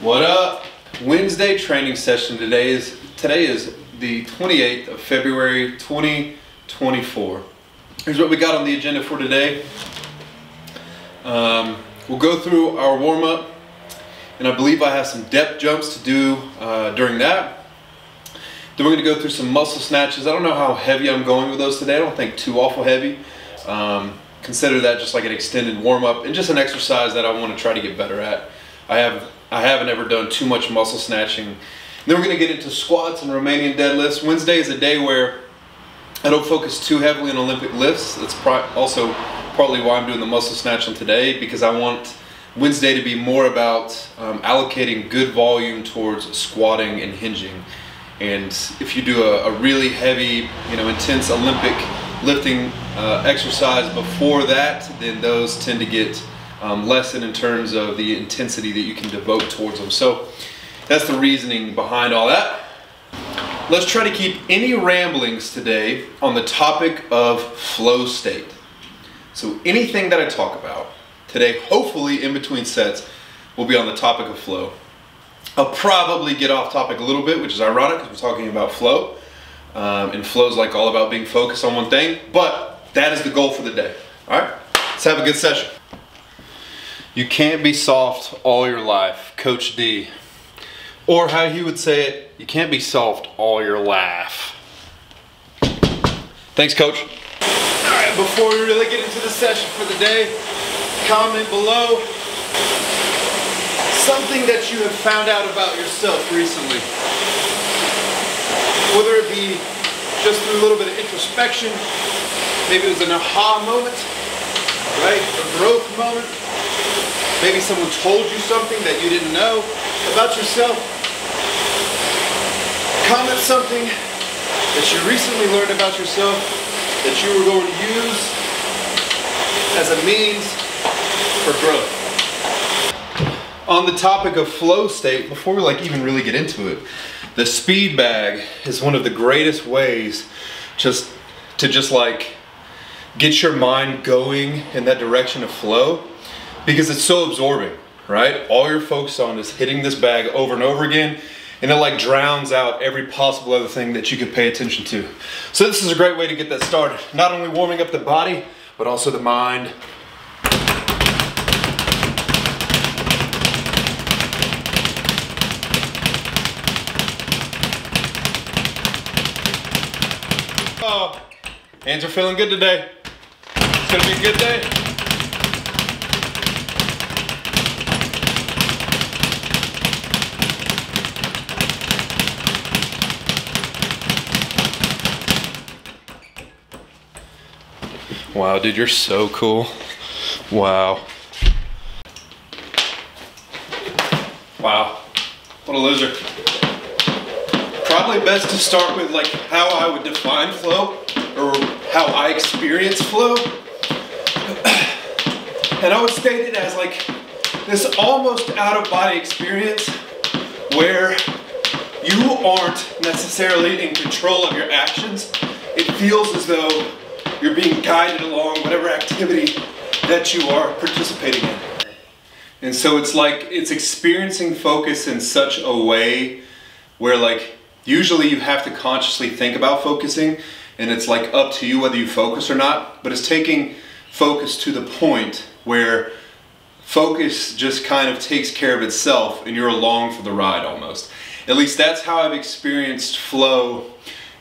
What up? Wednesday training session today is today is the 28th of February 2024. Here's what we got on the agenda for today. Um, we'll go through our warm up, and I believe I have some depth jumps to do uh, during that. Then we're going to go through some muscle snatches. I don't know how heavy I'm going with those today. I don't think too awful heavy. Um, consider that just like an extended warm up and just an exercise that I want to try to get better at. I have I haven't ever done too much muscle snatching. Then we're going to get into squats and Romanian deadlifts. Wednesday is a day where I don't focus too heavily on Olympic lifts. That's also partly why I'm doing the muscle snatching today because I want Wednesday to be more about um, allocating good volume towards squatting and hinging. And if you do a, a really heavy, you know, intense Olympic lifting uh, exercise before that, then those tend to get um, lessened in terms of the intensity that you can devote towards them. So that's the reasoning behind all that. Let's try to keep any ramblings today on the topic of flow state. So anything that I talk about today, hopefully in between sets, will be on the topic of flow. I'll probably get off topic a little bit, which is ironic because we're talking about flow. Um, and flow is like all about being focused on one thing, but that is the goal for the day. All right, let's have a good session. You can't be soft all your life, Coach D. Or how he would say it, you can't be soft all your life. Thanks, Coach. All right, before we really get into the session for the day, comment below something that you have found out about yourself recently. Whether it be just through a little bit of introspection, maybe it was an aha moment, right? A growth moment. Maybe someone told you something that you didn't know about yourself. Comment something that you recently learned about yourself that you were going to use as a means for growth on the topic of flow state, before we like even really get into it, the speed bag is one of the greatest ways just to just like get your mind going in that direction of flow because it's so absorbing, right? All you're focused on is hitting this bag over and over again and it like drowns out every possible other thing that you could pay attention to. So this is a great way to get that started. Not only warming up the body, but also the mind Oh, Hands are feeling good today. It's gonna be a good day. Wow, dude, you're so cool. Wow. Wow, what a loser. Probably best to start with like how I would define flow or how I experience flow. And I would state it as like this almost out of body experience where you aren't necessarily in control of your actions. It feels as though you're being guided along whatever activity that you are participating in. And so it's like it's experiencing focus in such a way where like usually you have to consciously think about focusing and it's like up to you whether you focus or not, but it's taking focus to the point where focus just kind of takes care of itself and you're along for the ride almost. At least that's how I've experienced flow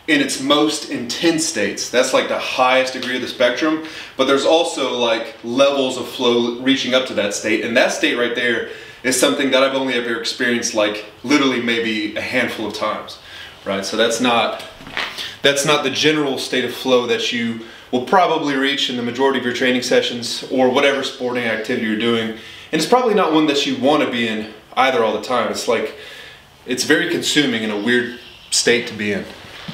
in its most intense states. That's like the highest degree of the spectrum, but there's also like levels of flow reaching up to that state. And that state right there is something that I've only ever experienced like literally maybe a handful of times, right? So that's not that's not the general state of flow that you will probably reach in the majority of your training sessions or whatever sporting activity you're doing. And it's probably not one that you want to be in either all the time. It's like, it's very consuming in a weird state to be in.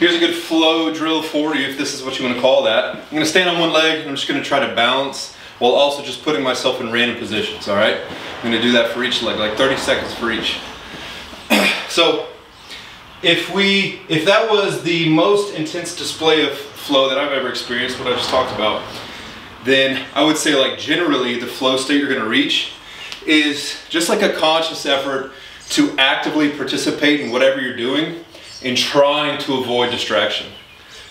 Here's a good flow drill for you if this is what you want to call that. I'm going to stand on one leg and I'm just going to try to balance while also just putting myself in random positions, all right? I'm going to do that for each leg, like 30 seconds for each. so if we, if that was the most intense display of flow that I've ever experienced, what I just talked about, then I would say like generally the flow state you're gonna reach is just like a conscious effort to actively participate in whatever you're doing in trying to avoid distraction.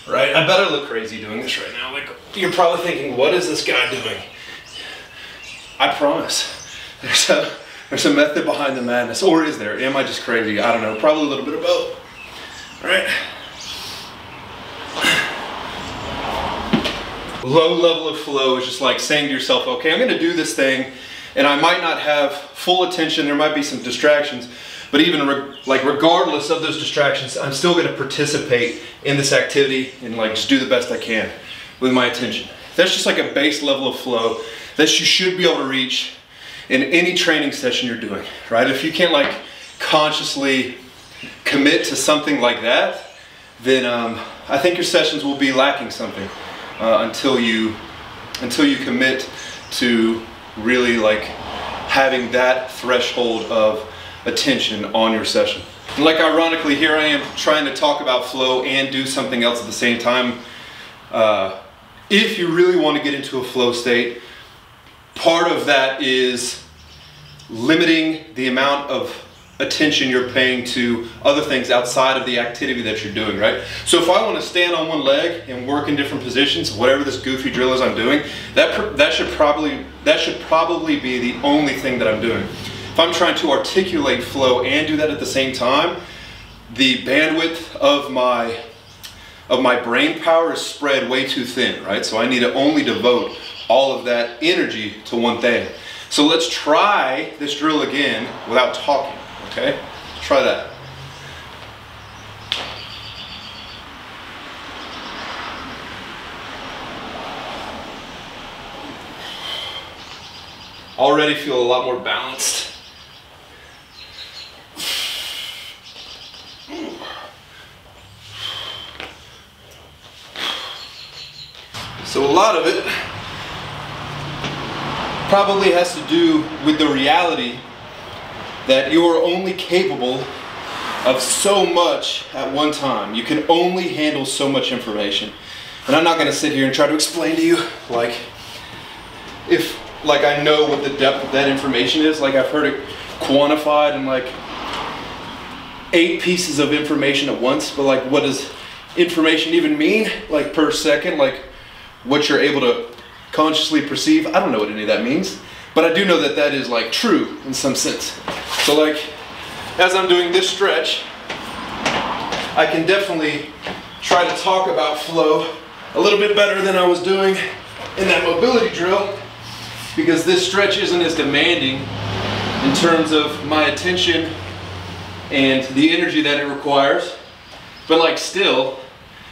Right? I better look crazy doing this right now. Like you're probably thinking, what is this guy doing? I promise. There's a there's a method behind the madness. Or is there? Am I just crazy? I don't know. Probably a little bit of both. Right? Low level of flow is just like saying to yourself, okay, I'm going to do this thing and I might not have full attention. There might be some distractions, but even re- like regardless of those distractions, I'm still going to participate in this activity and like just do the best I can with my attention. That's just like a base level of flow that you should be able to reach in any training session you're doing, right? If you can't like consciously commit to something like that, then um, I think your sessions will be lacking something uh, until you until you commit to really like having that threshold of attention on your session. Like ironically, here I am trying to talk about flow and do something else at the same time. Uh, if you really want to get into a flow state, part of that is limiting the amount of attention you're paying to other things outside of the activity that you're doing, right? So if I want to stand on one leg and work in different positions, whatever this goofy drill is I'm doing, that that should probably that should probably be the only thing that I'm doing. If I'm trying to articulate flow and do that at the same time, the bandwidth of my of my brain power is spread way too thin, right? So I need to only devote all of that energy to one thing. So let's try this drill again without talking, okay? Try that. Already feel a lot more balanced. So a lot of it probably has to do with the reality that you are only capable of so much at one time. You can only handle so much information. And I'm not going to sit here and try to explain to you like if like I know what the depth of that information is, like I've heard it quantified in like eight pieces of information at once, but like what does information even mean like per second, like what you're able to consciously perceive. I don't know what any of that means, but I do know that that is like true in some sense. So like, as I'm doing this stretch, I can definitely try to talk about flow a little bit better than I was doing in that mobility drill because this stretch isn't as demanding in terms of my attention and the energy that it requires. But like still,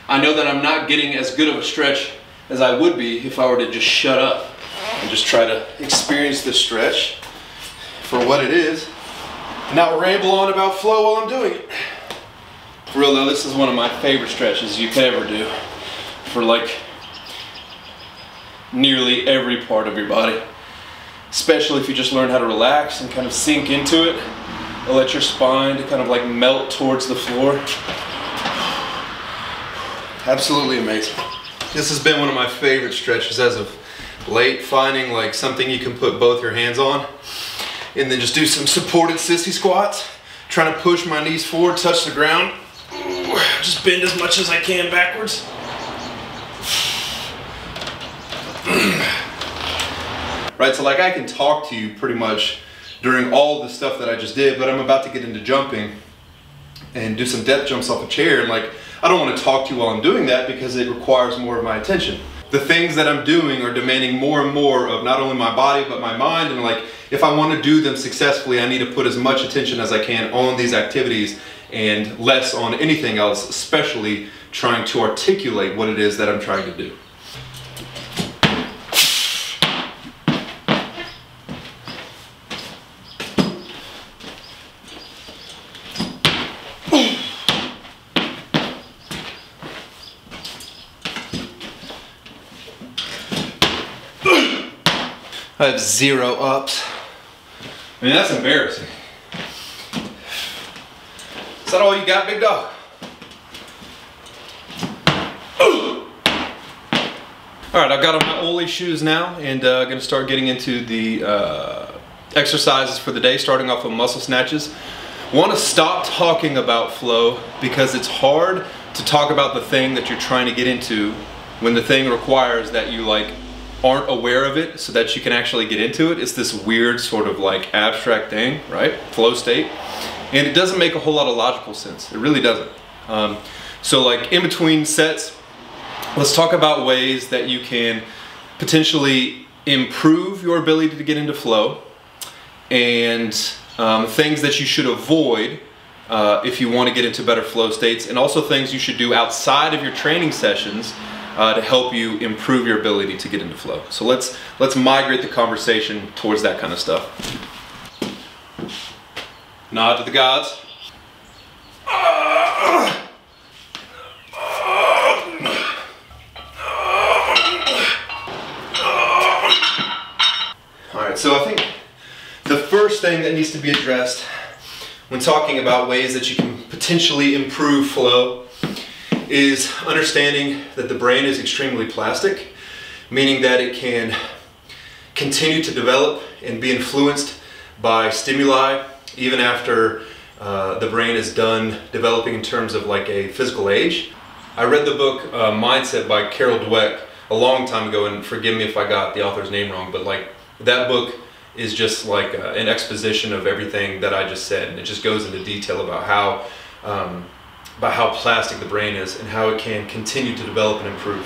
I know that I'm not getting as good of a stretch as I would be if I were to just shut up and just try to experience this stretch for what it is not ramble on about flow while I'm doing it. For real though, this is one of my favorite stretches you could ever do for like nearly every part of your body. Especially if you just learn how to relax and kind of sink into it and let your spine to kind of like melt towards the floor. Absolutely amazing. This has been one of my favorite stretches as of late, finding like something you can put both your hands on and then just do some supported sissy squats. Trying to push my knees forward, touch the ground. Just bend as much as I can backwards. right, so like I can talk to you pretty much during all the stuff that I just did, but I'm about to get into jumping and do some depth jumps off a chair and like I don't want to talk to you while I'm doing that because it requires more of my attention. The things that I'm doing are demanding more and more of not only my body but my mind and like if I want to do them successfully I need to put as much attention as I can on these activities and less on anything else especially trying to articulate what it is that I'm trying to do. Zero ups. I mean, that's embarrassing. Is that all you got, big dog? All right, I've got on my Oly shoes now and uh, gonna start getting into the uh, exercises for the day, starting off with muscle snatches. want to stop talking about flow because it's hard to talk about the thing that you're trying to get into when the thing requires that you like aren't aware of it so that you can actually get into it. It's this weird sort of like abstract thing, right? Flow state. And it doesn't make a whole lot of logical sense. It really doesn't. Um, so like in between sets, let's talk about ways that you can potentially improve your ability to get into flow and um, things that you should avoid uh, if you want to get into better flow states and also things you should do outside of your training sessions uh, to help you improve your ability to get into flow. So let's let's migrate the conversation towards that kind of stuff. Nod to the gods. All right, so I think the first thing that needs to be addressed when talking about ways that you can potentially improve flow is understanding that the brain is extremely plastic, meaning that it can continue to develop and be influenced by stimuli even after uh, the brain is done developing in terms of like a physical age. I read the book uh, Mindset by Carol Dweck a long time ago, and forgive me if I got the author's name wrong, but like that book is just like uh, an exposition of everything that I just said, and it just goes into detail about how um, about how plastic the brain is and how it can continue to develop and improve.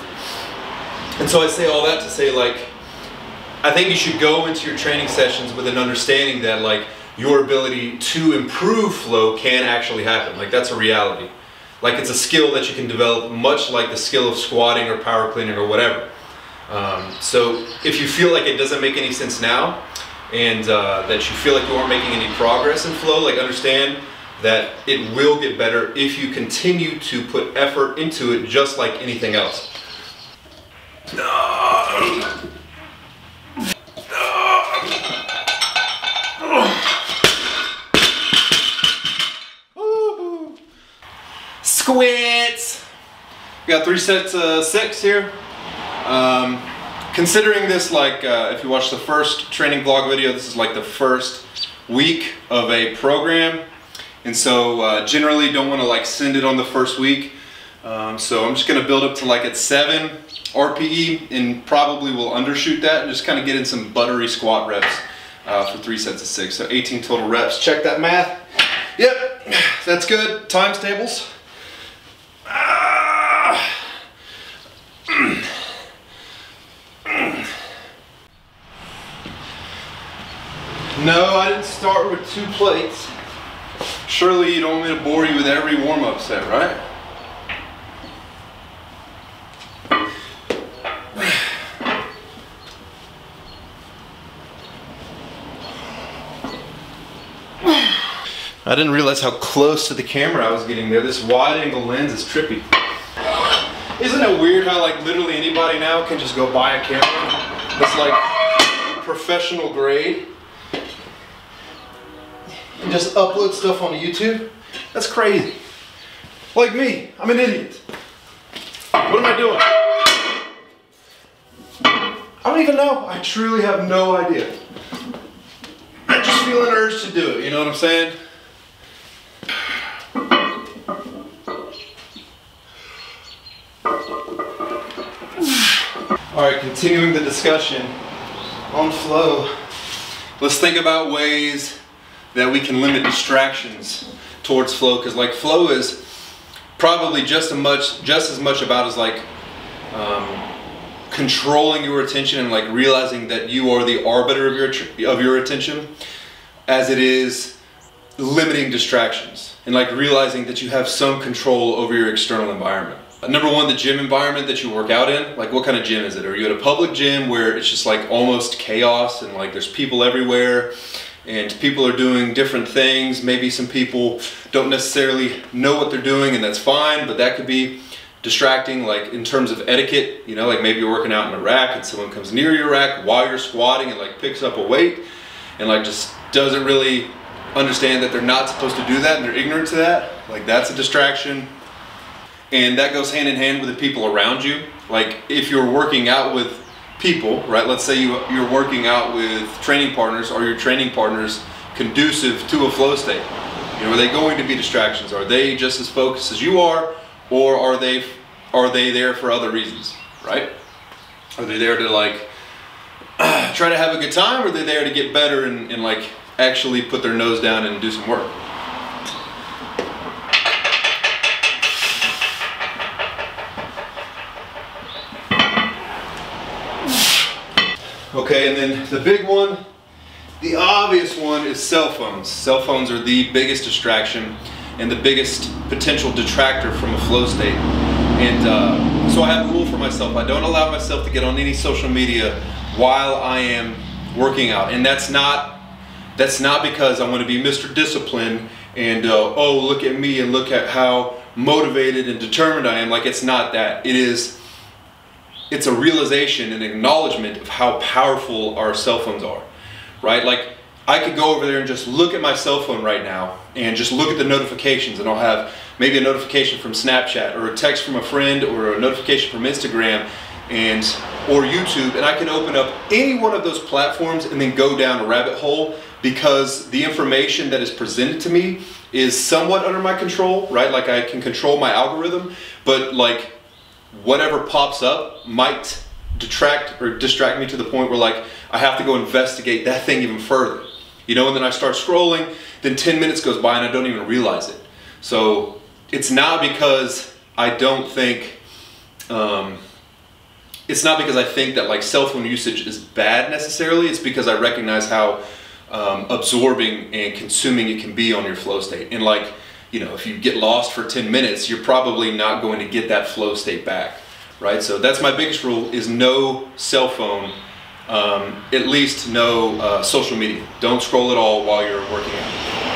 And so I say all that to say like, I think you should go into your training sessions with an understanding that like your ability to improve flow can actually happen. Like that's a reality. Like it's a skill that you can develop much like the skill of squatting or power cleaning or whatever. Um, so if you feel like it doesn't make any sense now and uh, that you feel like you aren't making any progress in flow, like understand that it will get better if you continue to put effort into it just like anything else. Squits! We got three sets of six here. Um, considering this like, uh, if you watch the first training vlog video, this is like the first week of a program. And so uh, generally don't want to like send it on the first week. Um, so I'm just going to build up to like at 7 RPE and probably will undershoot that and just kind of get in some buttery squat reps uh, for three sets of six. So 18 total reps. Check that math. Yep, that's good. Times tables. No, I didn't start with two plates. Surely you don't want me to bore you with every warm-up set, right? I didn't realize how close to the camera I was getting there. This wide angle lens is trippy. Isn't it weird how like literally anybody now can just go buy a camera that's like professional grade just upload stuff on YouTube? That's crazy. Like me, I'm an idiot. What am I doing? I don't even know. I truly have no idea. I just feel an urge to do it, you know what I'm saying? All right, continuing the discussion on flow. Let's think about ways that we can limit distractions towards flow because like flow is probably just as much just as much about as like um, controlling your attention and like realizing that you are the arbiter of your of your attention as it is limiting distractions and like realizing that you have some control over your external environment. Number one the gym environment that you work out in like what kind of gym is it? Are you at a public gym where it's just like almost chaos and like there's people everywhere and people are doing different things. Maybe some people don't necessarily know what they're doing and that's fine but that could be distracting like in terms of etiquette. You know like maybe you're working out in a rack and someone comes near your rack while you're squatting and like picks up a weight and like just doesn't really understand that they're not supposed to do that and they're ignorant to that. Like that's a distraction. And that goes hand in hand with the people around you. Like if you're working out with people, right? Let's say you, you're working out with training partners or your training partners conducive to a flow state. You know, are they going to be distractions? Are they just as focused as you are, or are they are they there for other reasons, right? Are they there to like try to have a good time, or are they there to get better and, and like actually put their nose down and do some work? And then the big one, the obvious one is cell phones. Cell phones are the biggest distraction and the biggest potential detractor from a flow state. And uh, so I have a rule for myself. I don't allow myself to get on any social media while I am working out. And that's not, that's not because I want to be Mr. Discipline and uh, oh, look at me and look at how motivated and determined I am. Like it's not that. It is it's a realization and acknowledgement of how powerful our cell phones are, right? Like I could go over there and just look at my cell phone right now and just look at the notifications and I'll have maybe a notification from Snapchat or a text from a friend or a notification from Instagram and or YouTube and I can open up any one of those platforms and then go down a rabbit hole because the information that is presented to me is somewhat under my control, right? Like I can control my algorithm, but like whatever pops up might detract or distract me to the point where like I have to go investigate that thing even further. You know, and then I start scrolling, then 10 minutes goes by and I don't even realize it. So it's not because I don't think, um, it's not because I think that like cell phone usage is bad necessarily. It's because I recognize how um, absorbing and consuming it can be on your flow state. And like, you know, if you get lost for 10 minutes, you're probably not going to get that flow state back, right? So that's my biggest rule is no cell phone, um, at least no uh, social media. Don't scroll at all while you're working out.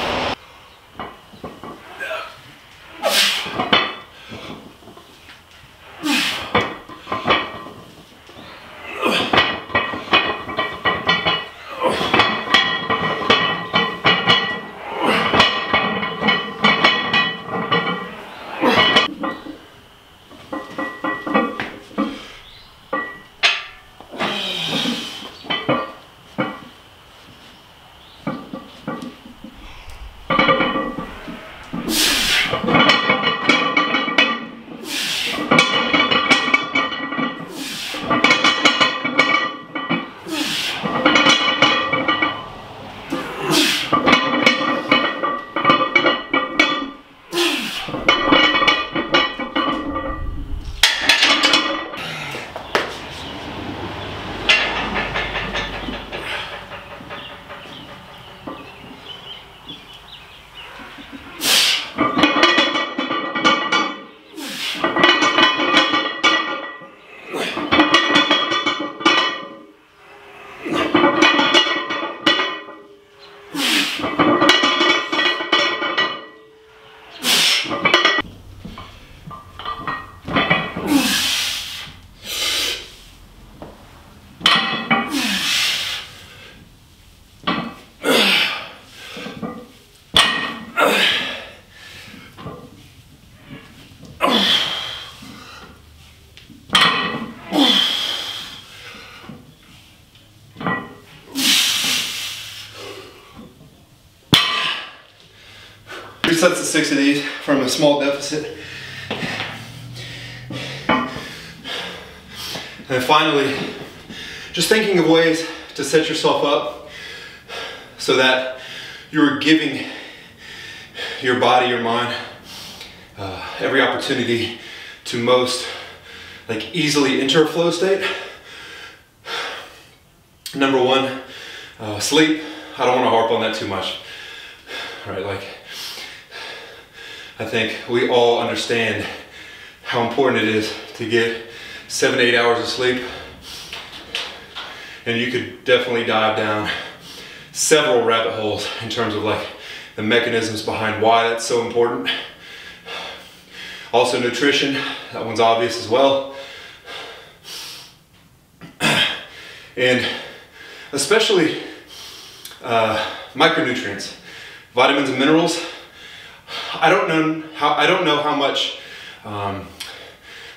Sets of six of these from a small deficit. And finally, just thinking of ways to set yourself up so that you're giving your body, your mind, uh, every opportunity to most like easily enter a flow state. Number one, uh, sleep. I don't want to harp on that too much. Right, like I think we all understand how important it is to get seven, eight hours of sleep. And you could definitely dive down several rabbit holes in terms of like the mechanisms behind why that's so important. Also nutrition, that one's obvious as well. And especially uh, micronutrients, vitamins and minerals, I don't know how I don't know how much um,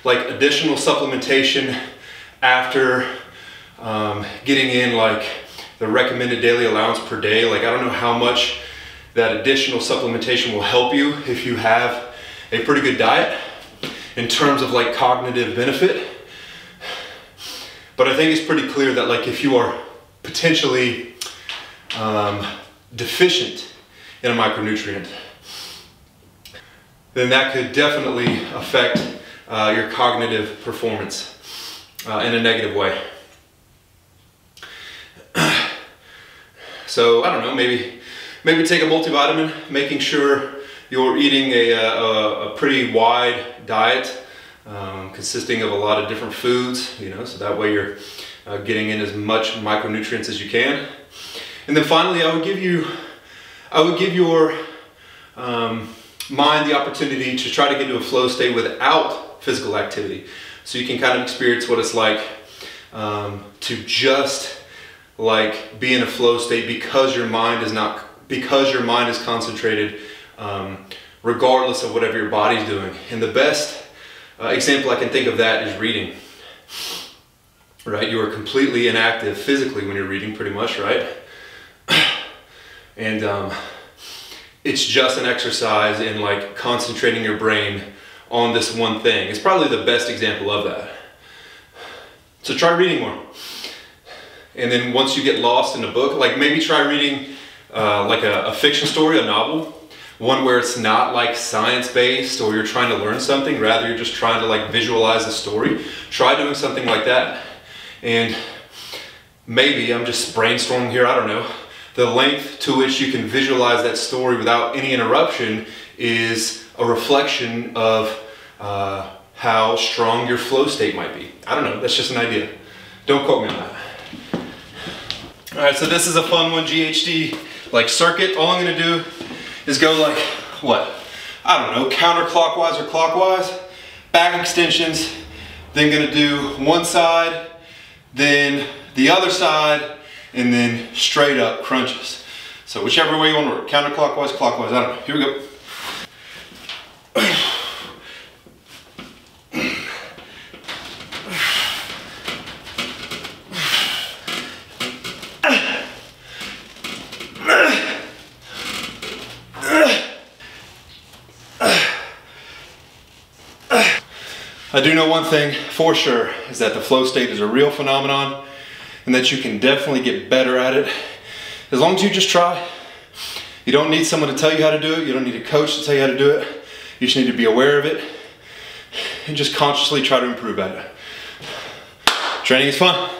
like additional supplementation after um, getting in like the recommended daily allowance per day. Like I don't know how much that additional supplementation will help you if you have a pretty good diet in terms of like cognitive benefit. But I think it's pretty clear that like if you are potentially um, deficient in a micronutrient, then that could definitely affect uh, your cognitive performance uh, in a negative way. so I don't know, maybe maybe take a multivitamin, making sure you're eating a, a, a pretty wide diet um, consisting of a lot of different foods, you know, so that way you're uh, getting in as much micronutrients as you can. And then finally, I would give you, I would give your um, mind the opportunity to try to get into a flow state without physical activity. So you can kind of experience what it's like um, to just like be in a flow state because your mind is not, because your mind is concentrated um, regardless of whatever your body's doing. And the best uh, example I can think of that is reading. Right? You are completely inactive physically when you're reading, pretty much, right? and um, it's just an exercise in like concentrating your brain on this one thing. It's probably the best example of that. So try reading more. And then once you get lost in a book, like maybe try reading uh, like a, a fiction story, a novel, one where it's not like science based or you're trying to learn something, rather you're just trying to like visualize the story. Try doing something like that. And maybe I'm just brainstorming here, I don't know. The length to which you can visualize that story without any interruption is a reflection of uh, how strong your flow state might be. I don't know, that's just an idea. Don't quote me on that. All right, so this is a fun one, GHD like circuit. All I'm gonna do is go like, what? I don't know, counterclockwise or clockwise, back extensions, then gonna do one side, then the other side, and then straight up crunches. So whichever way you wanna work, counterclockwise, clockwise, I don't know. Here we go. I do know one thing for sure is that the flow state is a real phenomenon and that you can definitely get better at it as long as you just try. You don't need someone to tell you how to do it. You don't need a coach to tell you how to do it. You just need to be aware of it and just consciously try to improve at it. Training is fun.